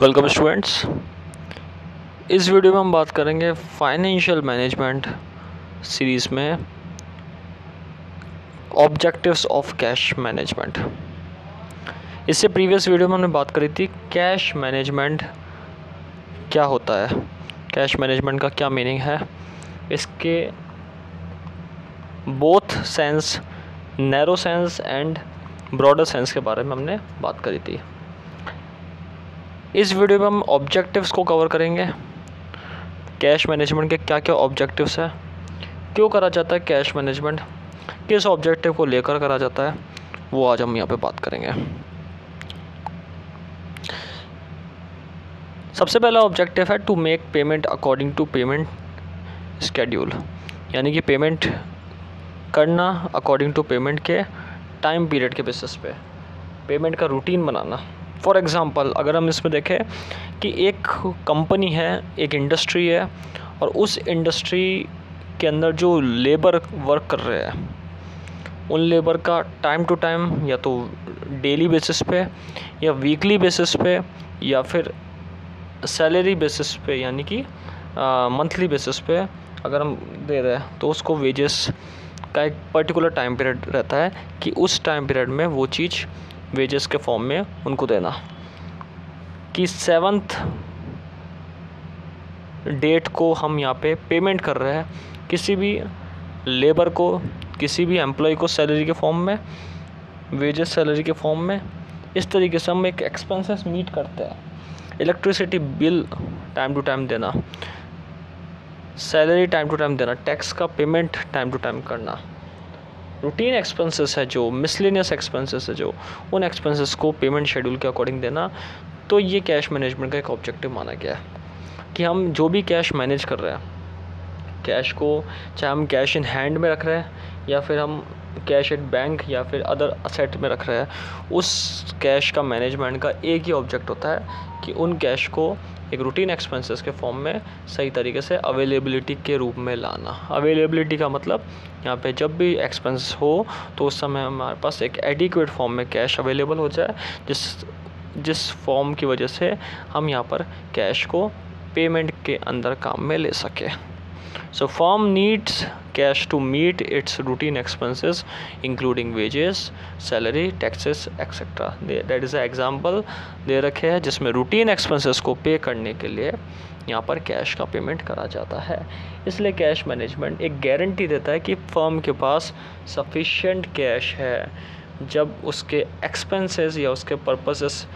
Welcome students इस video में हम बात करेंगे फाइनेंशियल मैनेजमेंट सीरीज़ में ऑब्जेक्टिव्स ऑफ़ कैश मैनेजमेंट इससे प्रीवियस वीडियो में हमने बात करी थी कैश मैनेजमेंट क्या होता है कैश मैनेजमेंट का क्या मीनिंग है। इसके both sense narrow sense and broader sense के बारे में हमने बात करी थी। इस वीडियो में हम ऑब्जेक्टिव्स को कवर करेंगे। कैश मैनेजमेंट के क्या क्या ऑब्जेक्टिव्स है? क्यों करा जाता है कैश मैनेजमेंट किस ऑब्जेक्टिव को लेकर करा जाता है? वो आज हम यहाँ पे बात करेंगे। सबसे पहला ऑब्जेक्टिव है to make payment according to payment schedule यानी कि पेमेंट करना अकॉर्डिंग टू पेमेंट के टाइम पीरियड के बेसिस पे। पेमेंट का रूटीन बनाना। फॉर एग्ज़ाम्पल अगर हम इसमें देखें कि एक कंपनी है, एक इंडस्ट्री है, और उस इंडस्ट्री के अंदर जो लेबर वर्क कर रहे हैं, उन लेबर का टाइम टू टाइम या तो डेली बेसिस पे, या वीकली बेसिस पे, या फिर सैलरी बेसिस पे, यानी कि मंथली बेसिस पे अगर हम दे रहे हैं तो उसको वेजेस का एक पर्टिकुलर टाइम पीरियड रहता है कि उस टाइम पीरियड में वो चीज़ वेजेस के फॉर्म में उनको देना। कि सेवन्थ डेट को हम यहाँ पे पेमेंट कर रहे हैं, किसी भी लेबर को, किसी भी एम्प्लॉय को सैलरी के फॉर्म में वेजेस सैलरी के फॉर्म में, इस तरीके से हम एक एक्सपेंसेस मीट करते हैं। Electricity bill time to time देना। सैलरी टाइम टू टाइम देना। टैक्स का पेमेंट टाइम टू टाइम करना। रूटीन एक्सपेंसेस है जो मिसलिनियस एक्सपेंसेस है जो, उन एक्सपेंसेस को पेमेंट शेड्यूल के अकॉर्डिंग देना तो ये कैश मैनेजमेंट का एक ऑब्जेक्टिव माना गया है कि हम जो भी कैश मैनेज कर रहे हैं कैश को चाहे हम कैश इन हैंड में रख रहे हैं, या फिर हम कैश एट बैंक या फिर अदर असेट में रख रहे हैं, उस कैश का मैनेजमेंट का एक ही ऑब्जेक्ट होता है कि उन कैश को एक रूटीन एक्सपेंसेस के फॉर्म में सही तरीके से अवेलेबिलिटी के रूप में लाना। अवेलेबिलिटी का मतलब यहाँ पे जब भी एक्सपेंस हो तो उस समय हमारे पास एक एडिक्वेट फॉर्म में कैश अवेलेबल हो जाए, जिस जिस फॉर्म की वजह से हम यहाँ पर कैश को पेमेंट के अंदर काम में ले सकें। So firm needs cash to meet its routine expenses including wages, salary, taxes, etc. That is an example दे रखे हैं जिसमें रूटीन एक्सपेंसेस को पे करने के लिए यहाँ पर कैश का पेमेंट करा जाता है इसलिए कैश मैनेजमेंट एक गारंटी देता है कि फर्म के पास सफिशेंट कैश है जब उसके एक्सपेंसेस या उसके पर्पसेस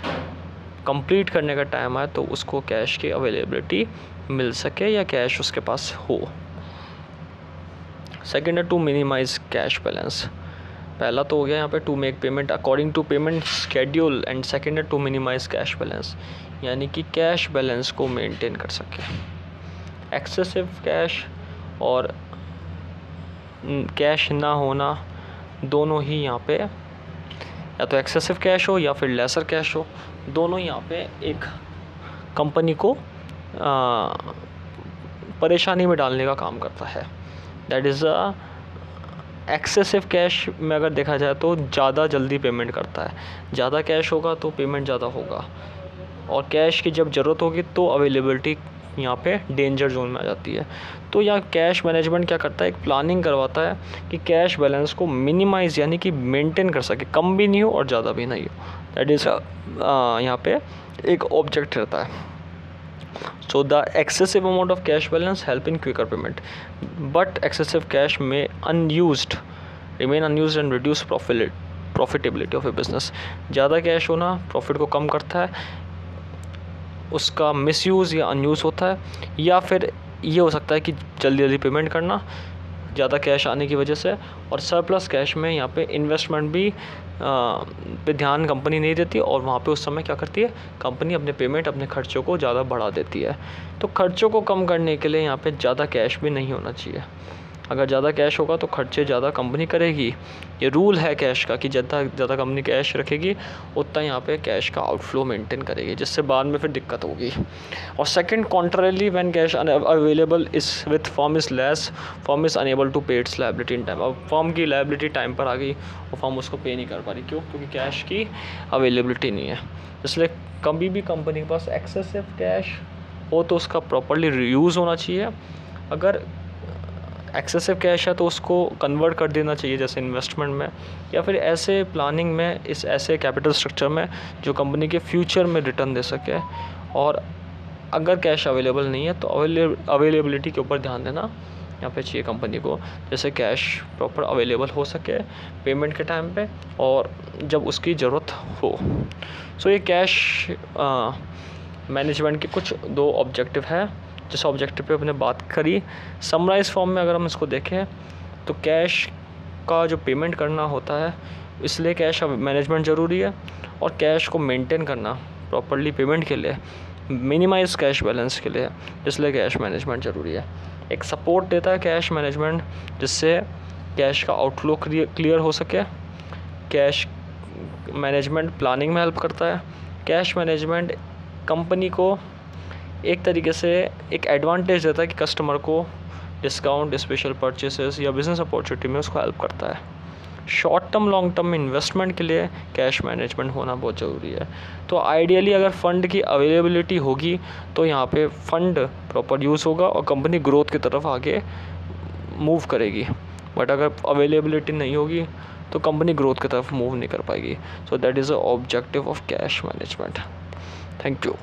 कंप्लीट करने का टाइम आए तो उसको कैश की अवेलेबिलिटी मिल सके या कैश उसके पास हो। सेकेंड है टू मिनिमाइज कैश बैलेंस पहला तो हो गया यहाँ पे to make payment according to payment schedule and second है टू मिनिमाइज कैश बैलेंस यानी कि कैश बैलेंस को मेंटेन कर सके। एक्सेसिव कैश और कैश ना होना, दोनों ही यहाँ पे या तो एक्सेसिव कैश हो या फिर लेसर कैश हो, दोनों यहाँ पे एक कंपनी को परेशानी में डालने का काम करता है। That is a excessive cash में अगर देखा जाए तो ज़्यादा जल्दी पेमेंट करता है। ज़्यादा कैश होगा तो पेमेंट ज़्यादा होगा। और कैश की जब ज़रूरत होगी तो अवेलेबिलिटी यहाँ पे डेंजर जोन में आ जाती है। तो यहाँ कैश मैनेजमेंट क्या करता है? एक प्लानिंग करवाता है कि कैश बैलेंस को मिनिमाइज़ यानी कि मेंटेन कर सके। कम भी नहीं हो और ज़्यादा भी नहीं हो। दैट इज़ यहाँ पे एक ऑब्जेक्ट रहता है। So the excessive amount of cash balance help in quicker payment. But excessive cash may unused remain unused and reduce profit profitability of a business ज़्यादा कैश होना प्रॉफिट को कम करता है। उसका मिसयूज़ या अनयूज़ होता है या फिर ये हो सकता है कि जल्दी जल्दी पेमेंट करना ज़्यादा कैश आने की वजह से और सरप्लस कैश में यहाँ पे इन्वेस्टमेंट भी आ, पे ध्यान कंपनी नहीं देती और वहाँ पे उस समय क्या करती है कंपनी अपने पेमेंट अपने खर्चों को ज़्यादा बढ़ा देती है। तो खर्चों को कम करने के लिए यहाँ पे ज़्यादा कैश भी नहीं होना चाहिए। अगर ज़्यादा कैश होगा तो खर्चे ज़्यादा कंपनी करेगी। ये रूल है कैश का कि जितना ज़्यादा कंपनी कैश रखेगी, उतना यहाँ पे कैश का आउटफ्लो मेंटेन करेगी, जिससे बाद में फिर दिक्कत होगी। और second contrary when cash available is with firm is less firm is unable to pay its liability in time अब फॉर्म की लाइबिलिटी टाइम पर आ गई और फॉर्म उसको पे नहीं कर पा रही। क्यों? क्योंकि कैश की अवेलेबिलिटी नहीं है। इसलिए कभी भी कंपनी के पास एक्सेसिव कैश हो तो उसका प्रॉपरली यूज़ होना चाहिए। अगर एक्सेसिव कैश है तो उसको कन्वर्ट कर देना चाहिए जैसे इन्वेस्टमेंट में या फिर ऐसे प्लानिंग में इस ऐसे कैपिटल स्ट्रक्चर में जो कंपनी के फ्यूचर में रिटर्न दे सके। और अगर कैश अवेलेबल नहीं है तो अवेलेबिलिटी के ऊपर ध्यान देना यहाँ पे चाहिए कंपनी को जैसे कैश प्रॉपर अवेलेबल हो सके पेमेंट के टाइम पे और जब उसकी ज़रूरत हो। सो so, ये कैश मैनेजमेंट के कुछ दो ऑब्जेक्टिव है। जिस ऑब्जेक्टिव पे अपने बात करी समराइज फॉर्म में अगर हम इसको देखें तो कैश का जो पेमेंट करना होता है, इसलिए कैश मैनेजमेंट ज़रूरी है और कैश को मेंटेन करना प्रॉपरली पेमेंट के लिए मिनिमाइज कैश बैलेंस के लिए, इसलिए कैश मैनेजमेंट ज़रूरी है। एक सपोर्ट देता है कैश मैनेजमेंट जिससे कैश का आउटफ्लो क्लियर हो सके। कैश मैनेजमेंट प्लानिंग में हेल्प करता है। कैश मैनेजमेंट कंपनी को एक तरीके से एक एडवांटेज देता है कि कस्टमर को डिस्काउंट स्पेशल परचेसेस या बिज़नेस अपॉर्चुनिटी में उसको हेल्प करता है। Short term long term investment के लिए कैश मैनेजमेंट होना बहुत ज़रूरी है। तो आइडियली अगर फ़ंड की अवेलेबिलिटी होगी तो यहाँ पे फ़ंड प्रॉपर यूज़ होगा और कंपनी ग्रोथ की तरफ़ आगे मूव करेगी। बट अगर अवेलेबिलिटी नहीं होगी तो कंपनी ग्रोथ की तरफ़ मूव नहीं कर पाएगी। So that is a objective of cash management thank you